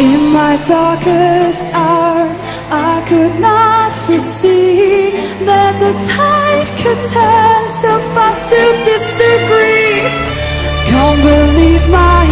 In my darkest hours, I could not foresee that the tide could turn so fast to this degree. Can't believe my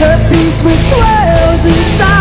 her peace which dwells inside.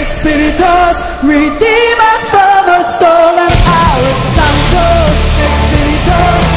spiritus redeem us from our soul and our Sanctus. Espíritus.